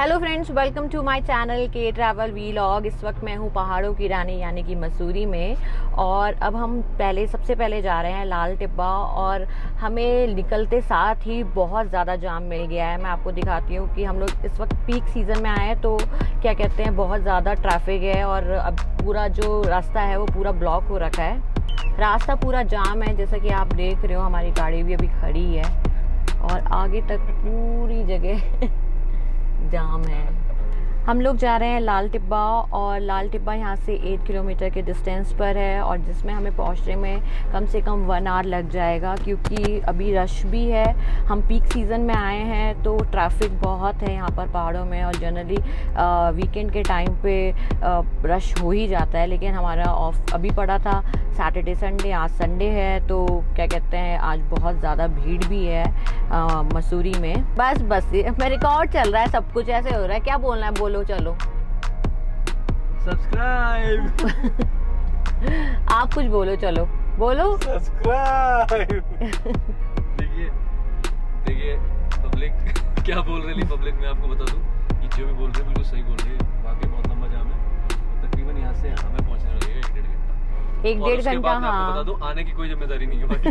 Hello friends welcome to my channel के travel vlog इस वक्त मैं हूँ पहाड़ों की रानी, यानी कि मसूरी में। और अब हम पहले, सबसे पहले जा रहे हैं लाल टिब्बा और हमें निकलते साथ ही बहुत ज़्यादा जाम मिल गया है। मैं आपको दिखाती हूँ कि हम लोग इस वक्त पीक सीज़न में आए हैं तो क्या कहते हैं, बहुत ज़्यादा ट्रैफ़िक है और अब पूरा जो रास्ता है, वो पूरा ब्लॉक हो रखा है। रास्ता पूरा जाम है, जैसा कि आप देख रहे हो, हमारी गाड़ी भी अभी खड़ी है। और आगे तक पूरी जगह जाम है हम लोग जा रहे हैं लाल टिब्बा और लाल टिब्बा यहाँ से एट किलोमीटर के डिस्टेंस पर है और जिसमें हमें पहुँचने में कम से कम वन आवर लग जाएगा क्योंकि अभी रश भी है। हम पीक सीज़न में आए हैं तो ट्रैफ़िक बहुत है यहाँ पर पहाड़ों में और जनरली वीकेंड के टाइम पे आ, रश हो ही जाता है। लेकिन हमारा ऑफ़ अभी पड़ा था। सैटरडे संडे आज संडे है तो क्या कहते हैं आज बहुत ज़्यादा भीड़ भी है मसूरी में। बस बस मैं रिकॉर्ड चल रहा है सब कुछ ऐसे हो रहा है। क्या बोलना है? बोलो। चलो सब्सक्राइब आप कुछ बोलो चलो। बोलो। सब्सक्राइब देखिए देखिए पब्लिक क्या बोल रही है पब्लिक मैं आपको बता दूँ कि जो भी बोल रहे हैं बिल्कुल सही बोल रही है। वाकई बहुत लंबा जाम है। तकरीबन यहाँ से हमें पहुँचने लगेगा एक डेढ़ घंटा। एक डेढ़ घंटा आपको बता हाँ दूँ आने की कोई ज़िम्मेदारी नहीं है से।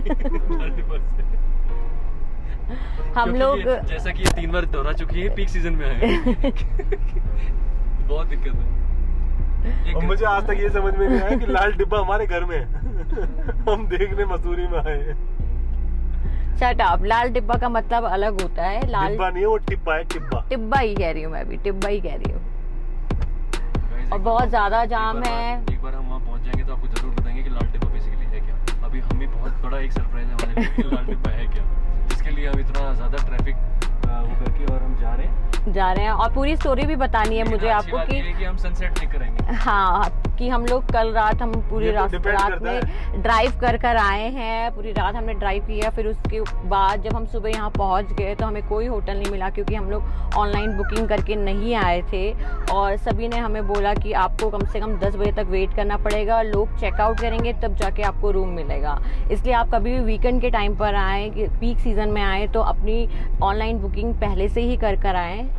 हम लोग जैसा कि ये तीन बार दोहरा चुकी है पीक सीज़न में आए बहुत दिक्कत है। और एक- मुझे आज तक ये समझ में नहीं आया कि लाल डिब्बा हमारे घर में है। हम देखने मसूरी में आए शट अप लाल टिब्बा का मतलब अलग होता है। लाल डिब्बा नहीं वो टिब्बा है टिब्बा। टिब्बा ही कह रही हूँ मैं भी टिब्बा ही कह रही हूँ। और बहुत ज़्यादा जाम है। एक बार हम वहाँ पहुँच जाएँगे तो आपको ज़रूर बताएँगे कि लाल टिब्बा बेसिकली है क्या। अभी हम भी बहुत बड़ा एक सरप्राइज़ है हमारे लिए कि लाल टिब्बा है क्या। जिसके लिए हम इतना ज़्यादा ट्रैफ़िक वो करके और हम जा रहे हैं। जा रहे हैं और पूरी स्टोरी भी बतानी है मुझे आपको कि कि हम सनसेट देख कर आएँगे। हाँ कि हम लोग कल रात हम पूरी तो रात रात में ड्राइव कर कर आए हैं पूरी रात हमने ड्राइव किया फिर उसके बाद जब हम सुबह यहाँ पहुँच गए तो हमें कोई होटल नहीं मिला क्योंकि हम लोग ऑनलाइन बुकिंग करके नहीं आए थे। और सभी ने हमें बोला कि आपको कम से कम 10 बजे तक वेट करना पड़ेगा लोग चेकआउट करेंगे तब जाके आपको रूम मिलेगा। इसलिए आप कभी भी वीकेंड के टाइम पर आए पीक सीज़न में आए तो अपनी ऑनलाइन बुकिंग पहले से ही कर कर आएँ।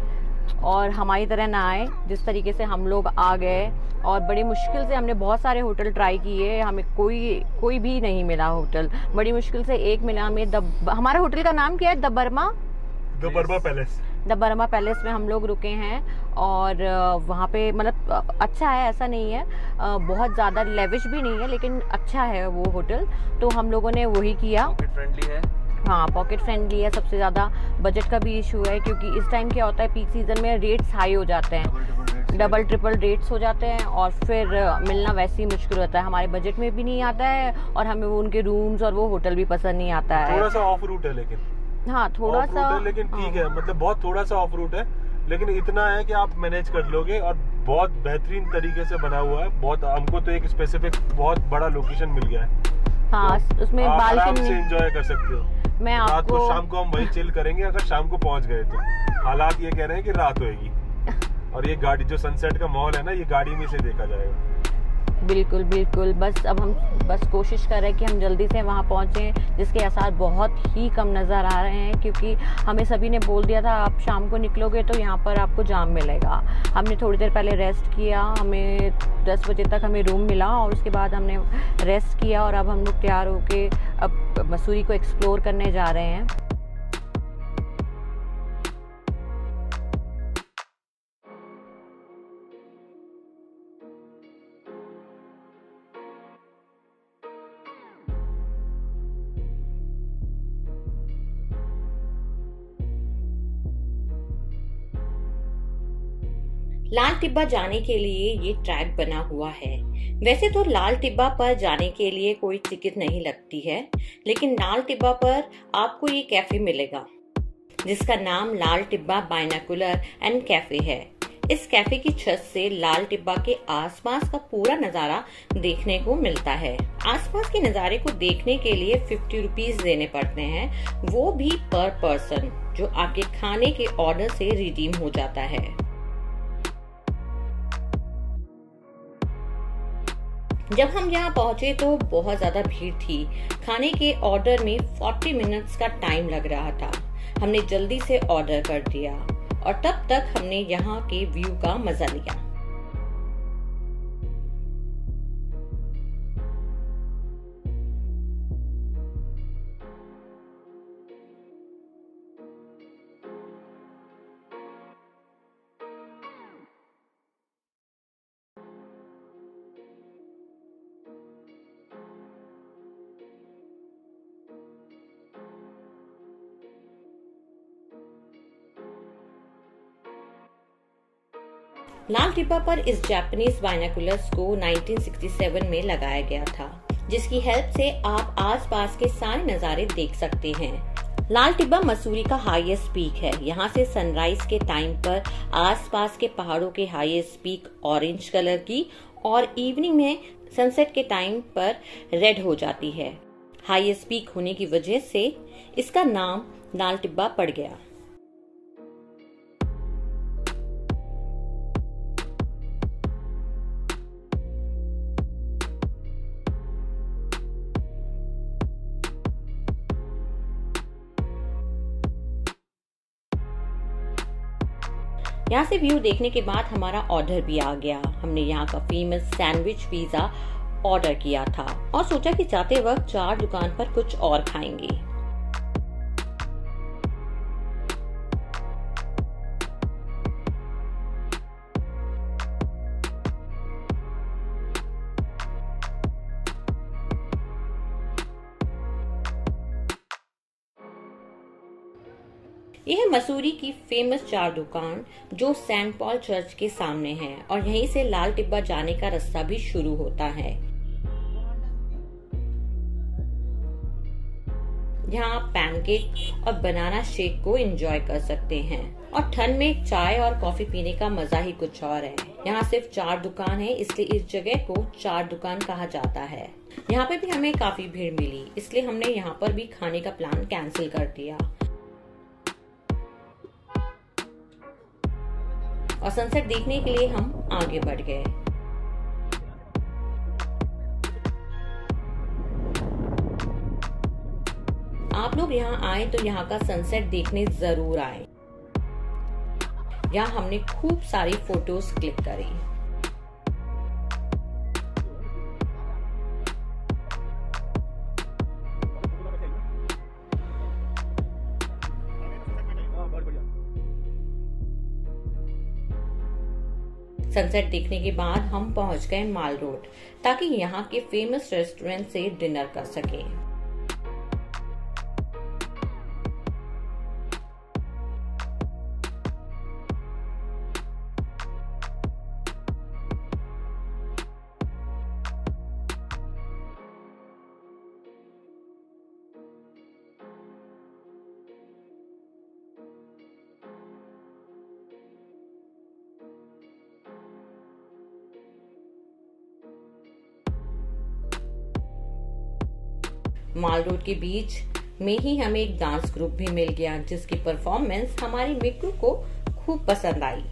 और हमारी तरह ना आए जिस तरीके से हम लोग आ गए और बड़ी मुश्किल से हमने बहुत सारे होटल ट्राई किए हमें कोई कोई भी नहीं मिला होटल। बड़ी मुश्किल से एक मिला हमें द हमारे होटल का नाम क्या है? The Burma? The Burma Palace. The Burma Palace में हम लोग रुके हैं और वहाँ पे मतलब अच्छा है ऐसा नहीं है। बहुत ज़्यादा लेविश भी नहीं है लेकिन अच्छा है वो होटल। तो हम लोगों ने वही किया। फ्रेंडली है। हाँ पॉकेट फ्रेंडली है सबसे ज़्यादा बजट का भी इशू है क्योंकि इस टाइम क्या होता है पीक सीज़न में रेट्स हाई हो जाते हैं। डबल ट्रिपल रेट्स हो जाते हैं और फिर मिलना वैसे ही मुश्किल होता है। हमारे बजट में भी नहीं आता है और हमें वो उनके रूम्स और वो होटल भी पसंद नहीं आता है। थोड़ा सा ऑफ़ रूट है लेकिन। हाँ थोड़ा सा है लेकिन ठीक हाँ। है मतलब बहुत थोड़ा सा ऑफ़ रूट है लेकिन इतना है कि आप मैनेज कर लोगे और बहुत बेहतरीन तरीके से बना हुआ है बहुत हमको तो एक स्पेसिफिक बहुत बड़ा लोकेशन मिल गया है। हाँ तो उसमें आप आराम से बालकनी एंजॉय कर सकते हो। मैं रात को शाम को हम वही चिल करेंगे अगर शाम को पहुँच गए तो। हालात ये कह रहे हैं कि रात होएगी। और ये गाड़ी जो सनसेट का माहौल है ना ये गाड़ी में से देखा जाएगा। बिल्कुल बिल्कुल। बस अब हम, बस कोशिश कर रहे हैं कि हम जल्दी से वहाँ पहुँचें, जिसके आसार बहुत ही कम नज़र आ रहे हैं, क्योंकि हमें सभी ने बोल दिया था, आप शाम को निकलोगे तो यहाँ पर आपको जाम मिलेगा। हमने थोड़ी देर पहले रेस्ट किया, हमें 10 बजे तक हमें रूम मिला और उसके बाद हमने रेस्ट किया और अब हम लोग तैयार होके अब मसूरी को एक्सप्लोर करने जा रहे हैं। लाल टिब्बा जाने के लिए ये ट्रैक बना हुआ है। वैसे तो लाल टिब्बा पर जाने के लिए कोई टिकट नहीं लगती है, लेकिन लाल टिब्बा पर आपको ये कैफ़े मिलेगा, जिसका नाम Lal Tibba binocular and cafe है। इस कैफ़े की छत से लाल टिब्बा के आसपास का पूरा नज़ारा देखने को मिलता है। आसपास के नजारे को देखने के लिए फिफ्टी रुपीज़ देने पड़ते हैं। वो भी पर पर्सन जो आपके खाने के ऑर्डर से रिडीम हो जाता है। जब हम यहाँ पहुँचे तो बहुत ज़्यादा भीड़ थी। खाने के ऑर्डर में 40 मिनट्स का टाइम लग रहा था। हमने जल्दी से ऑर्डर कर दिया और तब तक हमने यहाँ के व्यू का मज़ा लिया। लाल टिब्बा पर इस जापानीज बाइनाकुलर्स को 1967 में लगाया गया था, जिसकी हेल्प से आप आसपास के सारे नज़ारे देख सकते हैं। लाल टिब्बा मसूरी का हाईएस्ट पीक है। यहाँ से सनराइज के टाइम पर आसपास के पहाड़ों के हाईएस्ट पीक ऑरेंज कलर की और इवनिंग में सनसेट के टाइम पर रेड हो जाती है। हाईएस्ट पीक होने की वजह से इसका नाम लाल टिब्बा पड़ गया। यहाँ से व्यू देखने के बाद हमारा ऑर्डर भी आ गया। हमने यहाँ का फ़ेमस सैंडविच पिज्जा ऑर्डर किया था और सोचा कि जाते वक्त चार दुकान पर कुछ और खाएँगे। यह मसूरी की फ़ेमस चार दुकान जो सेंट पॉल चर्च के सामने है और यहीं से लाल टिब्बा जाने का रास्ता भी शुरू होता है। यहाँ आप पैनकेक और बनाना शेक को एंजॉय कर सकते हैं और ठंड में चाय और कॉफ़ी पीने का मज़ा ही कुछ और है। यहाँ सिर्फ़ चार दुकान है, इसलिए इस जगह को चार दुकान कहा जाता है। यहाँ पे भी हमें काफ़ी भीड़ मिली, इसलिए हमने यहाँ पर भी खाने का प्लान कैंसिल कर दिया। और सनसेट देखने के लिए हम आगे बढ़ गए। आप लोग यहाँ आए तो यहाँ का सनसेट देखने ज़रूर आए। यहाँ हमने खूब सारी फ़ोटोज़ क्लिक करी। सनसेट देखने के बाद हम पहुँच गए माल रोड, ताकि यहाँ के फ़ेमस रेस्टोरेंट से डिनर कर सकें। माल रोड के बीच में ही हमें एक डांस ग्रुप भी मिल गया, जिसकी परफॉर्मेंस हमारी मिक्रू को खूब पसंद आई।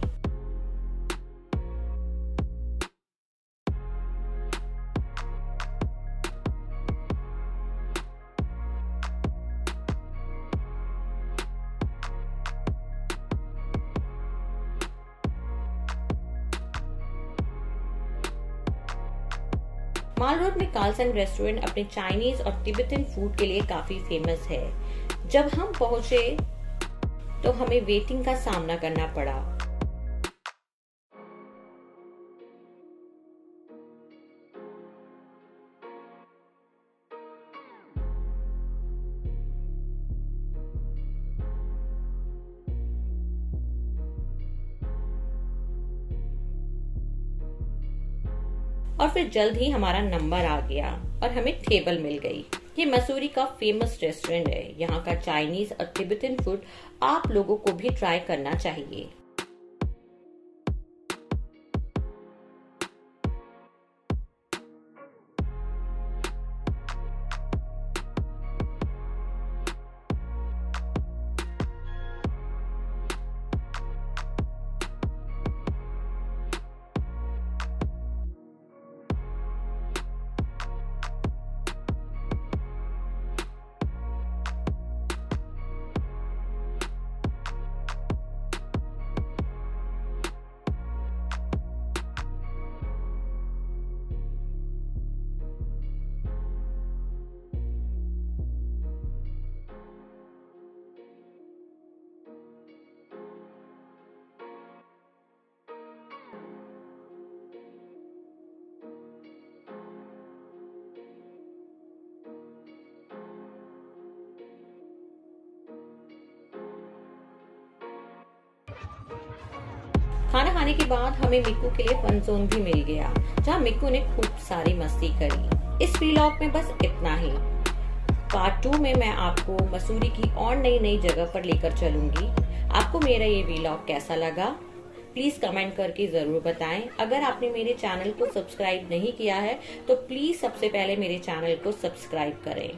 माल रोड में कार्लसन रेस्टोरेंट अपने चाइनीज़ और तिब्बतन फ़ूड के लिए काफ़ी फ़ेमस है। जब हम पहुँचे तो हमें वेटिंग का सामना करना पड़ा। और फिर जल्द ही हमारा नंबर आ गया और हमें टेबल मिल गई। ये मसूरी का फ़ेमस रेस्टोरेंट है। यहाँ का चाइनीज़ और तिब्बतन फ़ूड आप लोगों को भी ट्राई करना चाहिए। खाना खाने के बाद हमें मिक्कू के लिए फन जोन भी मिल गया, जहाँ मिक्कू ने खूब सारी मस्ती करी। इस व्लॉग में बस इतना ही। पार्ट टू में मैं आपको मसूरी की और नई नई जगह पर लेकर चलूँगी। आपको मेरा ये व्लॉग कैसा लगा? प्लीज़ कमेंट करके ज़रूर बताएँ। अगर आपने मेरे चैनल को सब्सक्राइब नहीं किया है तो प्लीज़ सबसे पहले मेरे चैनल को सब्सक्राइब करें।